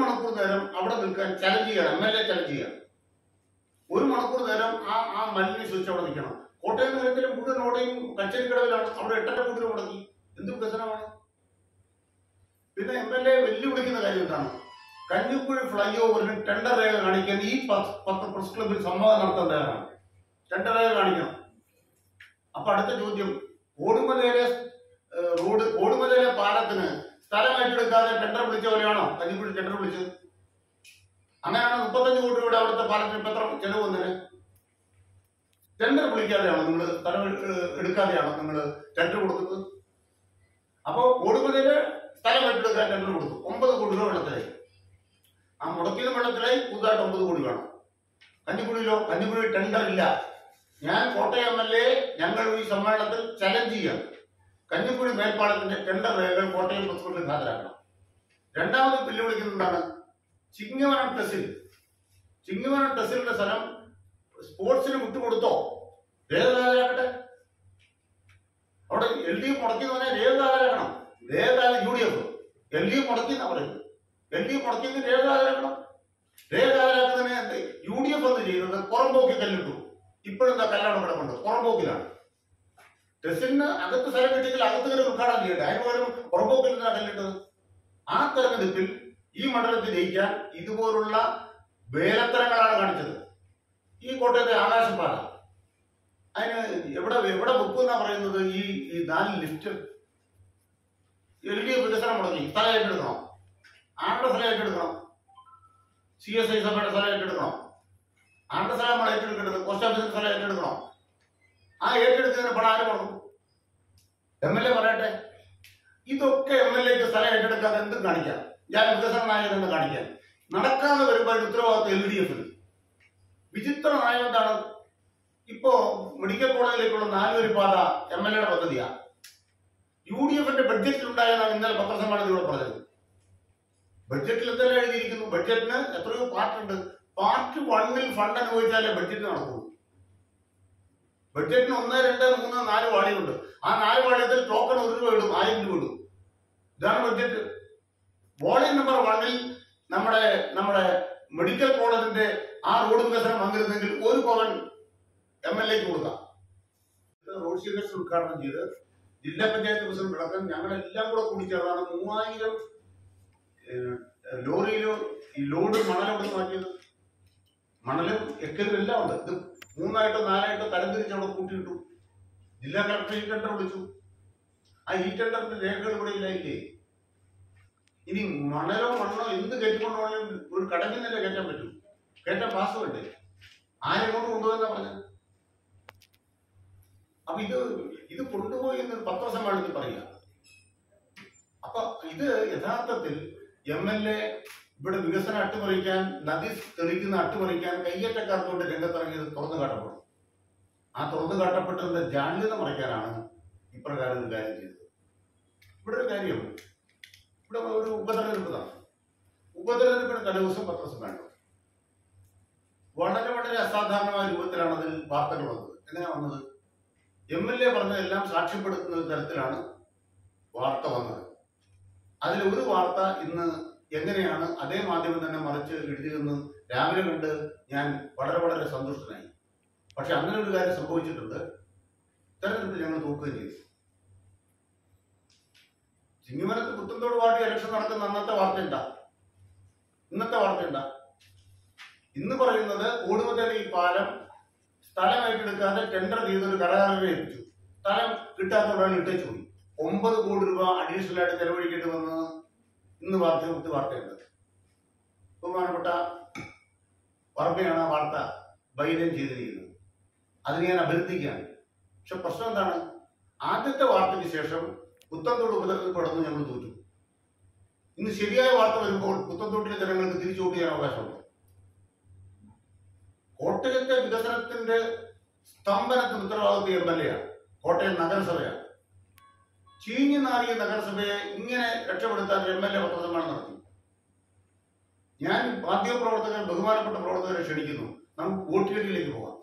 മണിക്കൂർ നേരം അവിടെ നിൽക്കാൻ ചലഞ്ച് ചെയ്യണം എം എൽ എ ചലഞ്ച് ചെയ്യണം. ഒരു മണിക്കൂർ നേരം ആ ആ മലിനെ സ്വിച്ച് അവിടെ നിൽക്കണം. കോട്ടയം നഗരത്തിലെ മുഴുവൻ ഓടയും കച്ചേരിക്കടവിലാണ് അവിടെ എട്ടര കൂട്ടിൽ മുടക്കി എന്ത് വികസനമാണ് പിന്നെ എം എൽ എ വെല്ലുവിളിക്കുന്ന കാര്യം എന്താണ്? കഞ്ഞിക്കുഴി ഫ്ലൈ ഓവറിന് ടെൻഡർ രേഖ കാണിക്കാൻ ഈ പത്ത് പ്രസ് ക്ലബിൽ സംവാദം നടത്താൻ തയ്യാറാണ്. ടെൻഡർ രേഖ കാണിക്കണം. അപ്പൊ അടുത്ത ചോദ്യം. ഓടുമലയിലെ റോഡ് ഓടുമലയിലെ പാലത്തിന് സ്ഥലം എടുക്കാതെ ടെൻഡർ വിളിച്ച പോലെയാണോ? കഞ്ഞിക്കുഴി ടെൻഡർ വിളിച്ചത്? അങ്ങനെയാണ് മുപ്പത്തഞ്ച് കോടി രൂപയുടെ അവിടുത്തെ പാലത്തിന് എത്ര ചെലവ് വന്നതിന് ടെൻഡർ വിളിക്കാതെയാണോ നിങ്ങൾ സ്ഥലം എടുക്കാതെയാണോ നിങ്ങൾ ടെൻഡർ കൊടുക്കുന്നത് അപ്പോ ഓടുമ്പതിന് സ്ഥലം ഏറ്റെടുക്കാൻ ടെൻഡർ കൊടുത്തു. ഒമ്പത് കോടി രൂപ വെള്ളത്തിലായി. ആ മുടക്കിയത് വെള്ളത്തിലായി പുതുതായിട്ട് ഒമ്പത് കോടി വേണം. കഞ്ഞിക്കുഴിയിലോ കഞ്ഞിക്കുഴി ടെൻഡർ ഇല്ല. ഞാൻ കോട്ടയം എം എൽ എ ഞങ്ങൾ ഈ സമ്മേളനത്തിൽ ചലഞ്ച് ചെയ്യാം കഞ്ഞിക്കുഴി മേൽപ്പാലത്തിന്റെ ടെണ്ടർ രേഖകൾ കോട്ടയം പ്രസിഡന്റിൽ ഹാജരാക്കണം. രണ്ടാമത് വെല്ലുവിളിക്കുന്നത് എന്താണ് ചിങ്ങവനം ടെസിൽ ചിങ്ങവനം ടെസിലിന്റെ സ്ഥലം സ്പോർട്സിന് വിട്ടുകൊടുത്തോ? രേഖ ഹാജരാക്കട്ടെ. അവിടെ എൽ ഡി എഫ് മുടക്കി പറഞ്ഞാൽ രേഖ ഹാജരാക്കണം. രേഖ U D F L D F മുടക്കി എന്നാ പറയുന്നത്? എൽ ഡി എഫ് മുടക്കിയെങ്കിൽ രേഖ ഹാജരാക്കണം. രേഖ ഹാജരാക്കുന്നതിന് യു ഡി എഫ് എന്ന് ചെയ്യുന്നത് പുറംപോക്കി കല്ലിട്ടു. ഇപ്പോഴെന്താ കല്യാണം കിടപ്പുണ്ട് പുറംപോക്കിലാണ്. ടെസ്റ്റിന് അകത്ത് സ്ഥലം കിട്ടിയെങ്കിൽ അകത്ത് കയറി ഉദ്ഘാടനം ചെയ്യട്ടെ. അതിന് പകരം ഉറപ്പൊക്കെ നിന്നാ ആ തെരഞ്ഞെടുപ്പിൽ ഈ മണ്ഡലത്തിൽ ജയിക്കാൻ ഇതുപോലുള്ള വേലത്തരങ്ങളാണ് കാണിച്ചത്. ഈ കോട്ടയത്തെ ആകാശപാത അതിന് എവിടെ എവിടെ ബുക്ക് എന്നാ പറയുന്നത്? ഈ ഈ നാല് ലിസ്റ്റ് എൽ ഡി എഫ് വികസനം മുടങ്ങി സ്ഥലം ഏറ്റെടുക്കണം? ആരുടെ സ്ഥലം ഏറ്റെടുക്കണം? സി എസ് ഐ സഭയുടെ സ്ഥലം ഏറ്റെടുക്കണം? ആരുടെ സ്ഥലം നമ്മൾ ഏറ്റെടുക്കേണ്ടത്? പോസ്റ്റ് ഓഫീസിന്റെ സ്ഥലം ഏറ്റെടുക്കണം? ആ ഏറ്റെടുക്കുന്നതിന് പണം ആരും കൊടുക്കും? എം എൽ എ പറയട്ടെ? ഇതൊക്കെ എം എൽ എക്ക് സ്ഥലം ഏറ്റെടുക്കാതെ എന്തും കാണിക്കാം. ഞാൻ വികസന നായകനെന്ന് കാണിക്കാം. നടക്കാതെ വരുമ്പോൾ ഉത്തരവാദിത്വം എൽ ഡി എഫിന് വിചിത്ര നയം എന്താണ് ഇപ്പോ മെഡിക്കൽ കോളേജിലേക്കുള്ള നാലുപേര് പാത എം എൽ എയുടെ പദ്ധതിയാ. യു ഡി എഫിന്റെ ബഡ്ജറ്റിൽ ഉണ്ടായെന്നാണ് ഇന്നലെ പത്രസമ്മേളനത്തിലൂടെ പറഞ്ഞത്. ബഡ്ജറ്റിൽ എന്തെല്ലാം എഴുതിയിരിക്കുന്നു. ബഡ്ജറ്റിന് എത്രയോ പാർട്ടുണ്ട് പാർട്ട് വണ്ണിൽ ഫണ്ട് അനുഭവിച്ചാലേ ബഡ്ജറ്റ് നടക്കൂ ബഡ്ജറ്റിന് ഒന്ന് രണ്ട് മൂന്ന് നാല് വാളിയുണ്ട് ആ നാല് വാടിയത്തിൽ ടോക്കൺ ഒരു രൂപ ഇടും ആയിരം രൂപ ഇടും. ഇതാണ് ബഡ്ജറ്റ് വോളിയം നമ്പർ വണ്ണിൽ നമ്മുടെ നമ്മുടെ മെഡിക്കൽ കോളേജിന്റെ ആ റോഡ് വികസനം വന്നിരുന്നെങ്കിൽ ഒരു പവൻ എം എൽ എക്ക് കൊടുക്കാം. റോഡ് ശീർഷ ഉദ്ഘാടനം ചെയ്ത് ജില്ലാ പഞ്ചായത്ത് പ്രസിഡന്റ് അടക്കം ഞങ്ങളെല്ലാം കൂടെ കൂടി ചേർന്നാണ് മൂവായിരം ലോറിയിലോ ഈ ലോഡ് മണലോട് മാറ്റിയത്. മണലും എക്കലും എല്ലാം ഉണ്ട്. ഇത് മൂന്നായിട്ടോ നാലായിട്ടോ തരംതിരിച്ച് അവിടെ കൂട്ടിയിട്ടു. ജില്ലാ കളക്ടർ ഈ ടെൻഡർ വിളിച്ചു. ആ ഈ ടെൻഡറിന്റെ രേഖകൾ ഇവിടെ ഇല്ലായില്ലേ ഇല്ലേ? ഇനി മണലോ മണ്ണോ എന്ത് കയറ്റിക്കൊണ്ട് ഒരു കടലിൽ നിന്നല്ലേ കയറ്റാൻ പറ്റൂ. കയറ്റാൻ പാസ് വേണ്ടേ? ആരെ കൊണ്ട് കൊണ്ടുപോയെന്നാ പറഞ്ഞത് അപ്പൊ ഇത് ഇത് കൊണ്ടുപോയി എന്ന് പത്രസമ്മേളനത്തിൽ പറയുക അപ്പൊ ഇത് യഥാർത്ഥത്തിൽ എം എൽ എ ഇവിടെ വികസനം അട്ടിമറിക്കാൻ നദി തെളിക്കുന്ന അട്ടിമറിക്കാൻ കയ്യേറ്റക്കാർക്കൊണ്ട് രംഗത്തിറങ്ങിയത് തുറന്നു കാട്ടപ്പെടും. ആ തുറന്നു കാട്ടപ്പെട്ടതിന്റെ ജാള്യത മറയ്ക്കാനാണ് ഇപ്രകാരം ഒരു കാര്യം ചെയ്തത്. ഇവിടെ ഒരു കാര്യം ഇവിടെ ഒരു ഉപതെരഞ്ഞെടുപ്പ് നടന്നു ഉപതെരഞ്ഞെടുപ്പിന് തലേദിവസം പത്രസമ്മേളനം വളരെ വളരെ അസാധാരണമായ രൂപത്തിലാണ് അതിൽ വാർത്തകൾ വന്നത്. എങ്ങനെ വന്നത്? എം എൽ എ പറഞ്ഞതെല്ലാം സാക്ഷ്യപ്പെടുത്തുന്ന തരത്തിലാണ് വാർത്ത വന്നത്. അതിൽ ഒരു വാർത്ത ഇന്ന് എങ്ങനെയാണ് അതേ മാധ്യമം തന്നെ മറിച്ച് എഴുതിയതെന്ന് രാവിലെ കണ്ട് ഞാൻ വളരെ വളരെ സന്തുഷ്ടനായി. പക്ഷെ അങ്ങനെ ഒരു കാര്യം സംഭവിച്ചിട്ടുണ്ട്. തെരഞ്ഞെടുപ്പിൽ ഞങ്ങൾ തോക്കുകയും ചെയ്തു. ചിങ്ങിമരത്ത് പുത്തൻതോട് പാർട്ടി ഇലക്ഷൻ നടക്കുന്ന അന്നത്തെ വാർത്ത എന്താ? ഇന്നത്തെ വാർത്ത എന്താ? ഇന്ന് പറയുന്നത് ഓടുമതലി പാലം സ്ഥലം ഏറ്റെടുക്കാതെ ടെൻഡർ ചെയ്തൊരു കരാറിനെ ഏൽപ്പിച്ചു. സ്ഥലം കിട്ടാത്തവരാണ് ഇട്ടേച്ചു ഒമ്പത് കോടി രൂപ അഡീഷണൽ ആയിട്ട് ചെലവഴിക്കേണ്ടി വന്ന് ഇന്ന് വാർത്ത വാർത്തയുണ്ട്. ബഹുമാനപ്പെട്ട വർമ്മയാണ് ആ വാർത്ത ബൈലൻ ചെയ്തിരിക്കുന്നത്. അതിന് ഞാൻ അഭ്യർത്ഥിക്കുകയാണ്. പക്ഷെ പ്രശ്നം എന്താണ്? ആദ്യത്തെ വാർത്തയ്ക്ക് ശേഷം പുത്തൻതോട് ഉപതെരഞ്ഞെടുപ്പ് നടന്നു ഞങ്ങൾ തോറ്റു. ഇന്ന് ശരിയായ വാർത്ത വരുമ്പോൾ പുത്തൻതോട്ടിലെ ജനങ്ങൾക്ക് തിരിച്ചു വോട്ട് ചെയ്യാൻ അവകാശമുണ്ട്. കോട്ടയത്തെ വികസനത്തിന്റെ സ്തംഭനത്തിന് ഉത്തരവാദിത്വം എം എൽ എ ആണ്. കോട്ടയം നഗരസഭയാണ്. ചീഞ്ഞു നാറിയ നഗരസഭയെ ഇങ്ങനെ രക്ഷപ്പെടുത്താൻ എം എൽ എ പത്രസമ്മേളനം നടത്തി. ഞാൻ മാധ്യമപ്രവർത്തകർ ബഹുമാനപ്പെട്ട പ്രവർത്തകരെ ക്ഷണിക്കുന്നു. നമുക്ക് വോട്ടുകേട്ടിലേക്ക് പോകാം.